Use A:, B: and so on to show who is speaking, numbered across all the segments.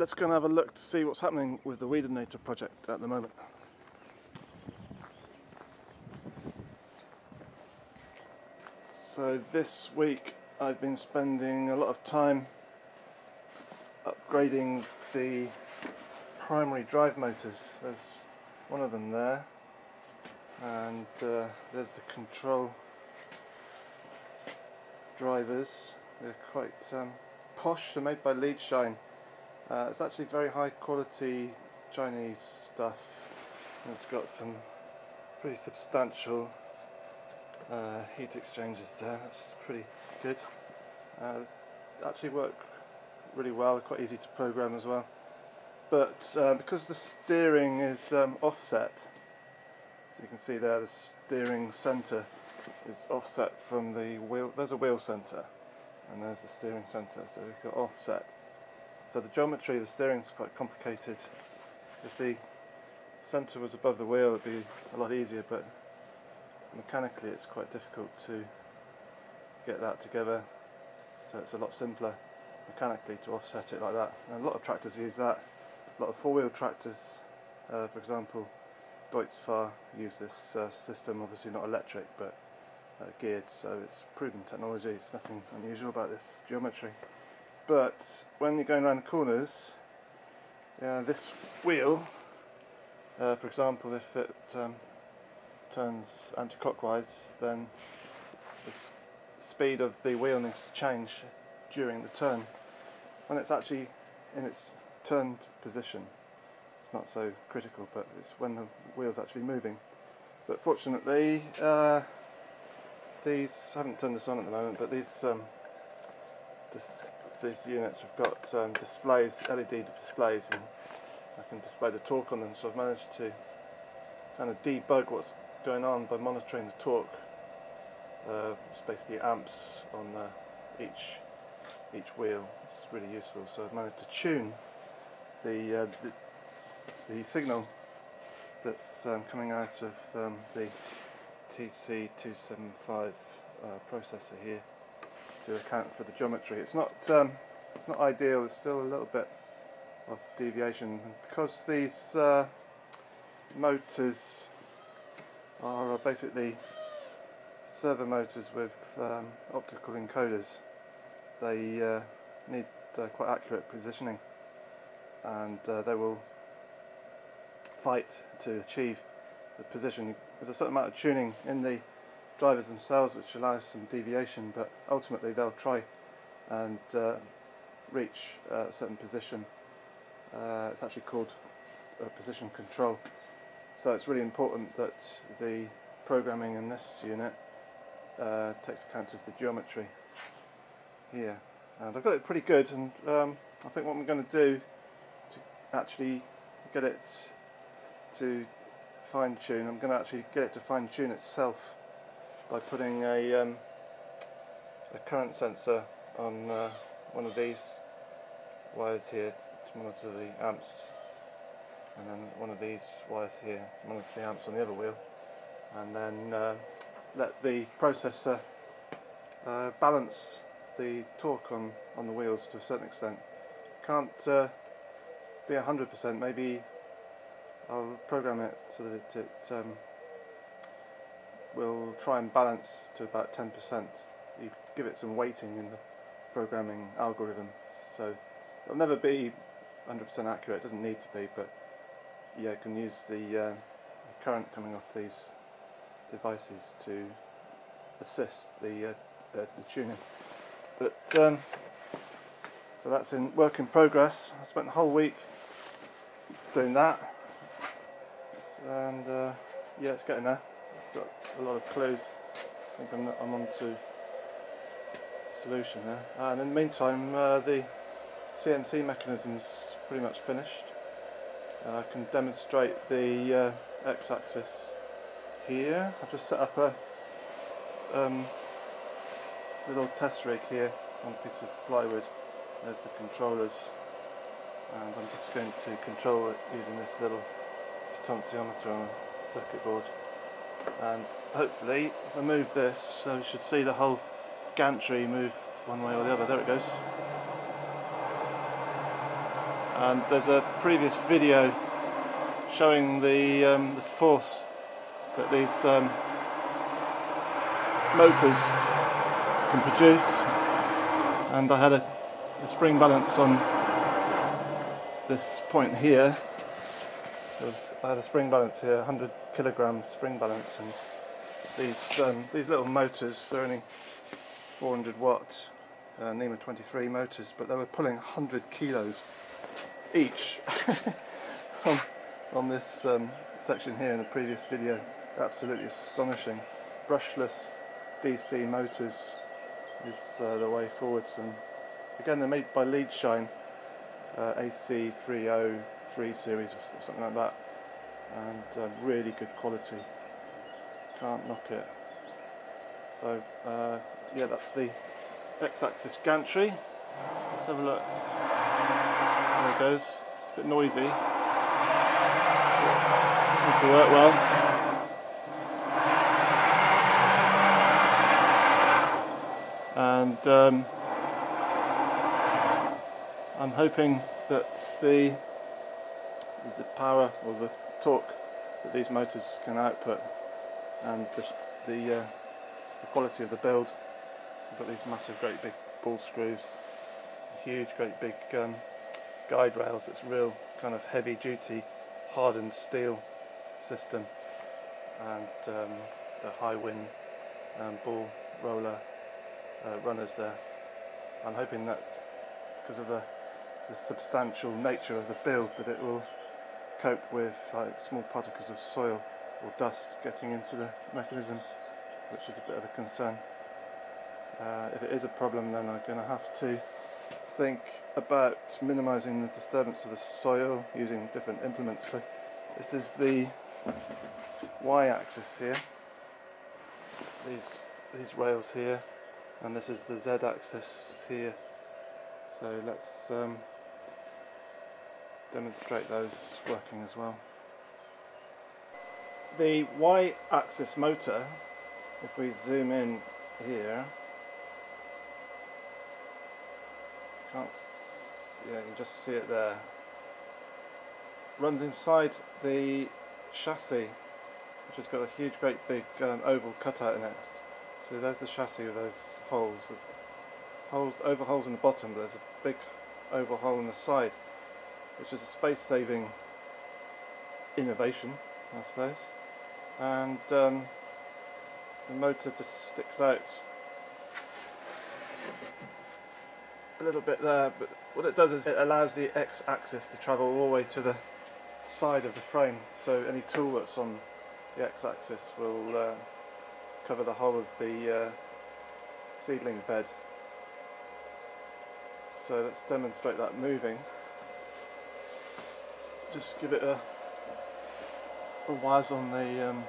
A: let's go and have a look to see what's happening with the Weedinator project at the moment. So this week I've been spending a lot of time upgrading the primary drive motors. There's one of them there and uh, there's the control drivers. They're quite um, posh, they're made by Leadshine. Uh, it's actually very high quality Chinese stuff. And it's got some pretty substantial uh, heat exchangers there. That's pretty good. Uh, actually work really well. Quite easy to program as well. But uh, because the steering is um, offset, so you can see there the steering centre is offset from the wheel. There's a wheel centre, and there's the steering centre. So we've got offset. So the geometry of the steering is quite complicated. If the centre was above the wheel, it'd be a lot easier. But mechanically, it's quite difficult to get that together. So it's a lot simpler mechanically to offset it like that. And a lot of tractors use that. A lot of four-wheel tractors, uh, for example, Deutz-Fahr use this uh, system. Obviously not electric, but uh, geared. So it's proven technology. It's nothing unusual about this geometry. But when you're going around the corners, this wheel, uh, for example, if it um, turns anti-clockwise, then the speed of the wheel needs to change during the turn. When it's actually in its turned position, it's not so critical, but it's when the wheel's actually moving. But fortunately, uh, these, I haven't turned this on at the moment, but these um, these units have got um, displays, LED displays, and I can display the torque on them, so I've managed to kind of debug what's going on by monitoring the torque. Uh, it's basically amps on uh, each each wheel. It's really useful. So I've managed to tune the uh, the, the, signal that's um, coming out of um, the TC275 uh, processor here to account for the geometry. It's not um, it's not ideal. There's still a little bit of deviation because these uh, motors are basically servo motors with um, optical encoders. They uh, need uh, quite accurate positioning and uh, they will fight to achieve the position. There's a certain amount of tuning in the drivers themselves which allows some deviation but ultimately they'll try and uh, reach a certain position. Uh, it's actually called position control. So it's really important that the programming in this unit uh, takes account of the geometry here. And I've got it pretty good and um, I think what I'm going to do to actually get it to fine tune, I'm going to actually get it to fine tune itself by putting a, um, a current sensor on uh, one of these wires here to monitor the amps. And then one of these wires here to monitor the amps on the other wheel. And then uh, let the processor uh, balance the torque on, on the wheels to a certain extent. Can't uh, be 100%, maybe I'll program it so that it um, will try and balance to about 10%. You give it some weighting in the programming algorithm, so it'll never be 100% accurate, it doesn't need to be, but yeah, you can use the, uh, current coming off these devices to assist the, uh, the, tuning. But um, so that's in work in progress. I spent the whole week doing that, and uh, yeah, it's getting there got a lot of clues. I think I'm, I'm on to solution there. And in the meantime, uh, the CNC mechanism's pretty much finished. And I can demonstrate the uh, x-axis here. I've just set up a um, little test rig here on a piece of plywood. There's the controllers and I'm just going to control it using this little potentiometer on a circuit board and hopefully if I move this you should see the whole gantry move one way or the other. There it goes. And there's a previous video showing the, um, the force that these um, motors can produce. And I had a, a spring balance on this point here was, I had a spring balance here 100 kilograms spring balance and these um, these little motors they're only 400 watt uh, NEMA 23 motors but they were pulling 100 kilos each on, on this um, section here in the previous video. Absolutely astonishing. Brushless DC motors is uh, the way forwards and again they're made by Leadshine uh, AC303 series or something like that. And uh, really good quality. Can't knock it. So uh, yeah that's the x-axis gantry. Let's have a look. There it goes. It's a bit noisy. Seems to work well. And um, I'm hoping that the the power or the torque that these motors can output and the, the, uh, the quality of the build We've got these massive great big ball screws huge great big um, guide rails it's real kind of heavy duty hardened steel system and um, the Hiwin um, ball roller uh, runners there. I'm hoping that because of the, the substantial nature of the build that it will cope with like small particles of soil or dust getting into the mechanism which is a bit of a concern. Uh, if it is a problem then I'm going to have to think about minimising the disturbance of the soil using different implements. So this is the y-axis here, these, these rails here and this is the z-axis here so let's um, demonstrate those working as well. The y-axis motor if we zoom in here can't yeah you can just see it there runs inside the chassis which has got a huge great big um, oval cutout in it so there's the chassis with those holes. There's holes, over holes in the bottom, there's a big oval hole in the side, which is a space-saving innovation, I suppose. And um, the motor just sticks out a little bit there, but what it does is it allows the x-axis to travel all the way to the side of the frame, so any tool that's on the x-axis will uh, cover the whole of the uh, seedling bed. So let's demonstrate that moving. Just give it a, a wires on the um,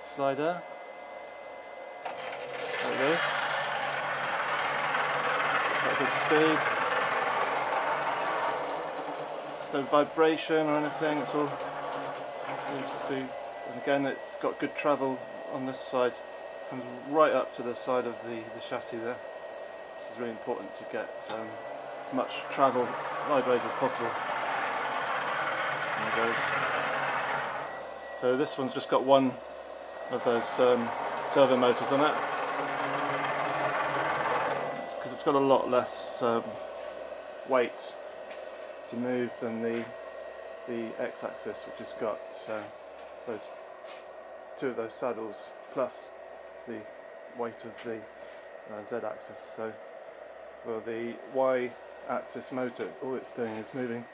A: slider. There it goes. At good speed. No vibration or anything, it's all seems to be, and again it's got good travel on this side comes right up to the side of the, the chassis there. This is really important to get um, as much travel sideways as possible. Goes. So this one's just got one of those um, servo motors on it because it's got a lot less um, weight to move than the the x-axis which has got uh, those two of those saddles plus the weight of the uh, z-axis. So for the y-axis motor, all it's doing is moving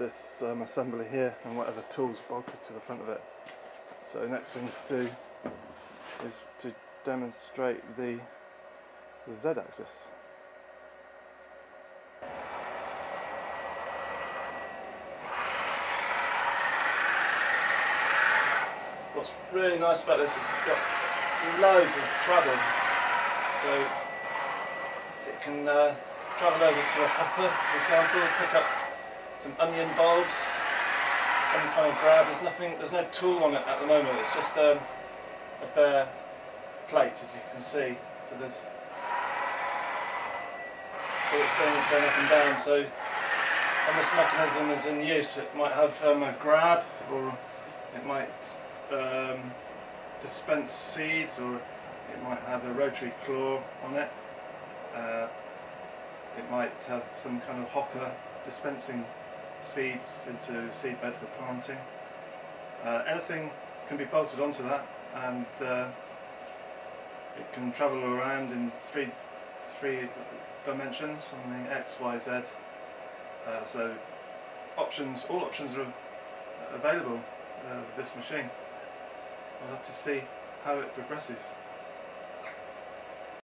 A: this um, assembly here and whatever tools bolted to the front of it. So next thing to do is to demonstrate the, the z-axis. what's really nice about this is it's got loads of travel. So it can uh, travel over to a hopper, for example, pick up some onion bulbs, some kind of grab. There's nothing, there's no tool on it at the moment. It's just um, a bare plate, as you can see. So there's all it's doing is going up and down. So when this mechanism is in use. It might have um, a grab or it might um, dispense seeds or it might have a rotary claw on it. Uh, it might have some kind of hopper dispensing seeds into seed bed for planting. Uh, anything can be bolted onto that and uh, it can travel around in three three dimensions on the X, Y, Z. Uh, so options, all options are available uh, with this machine. We'll have to see how it progresses.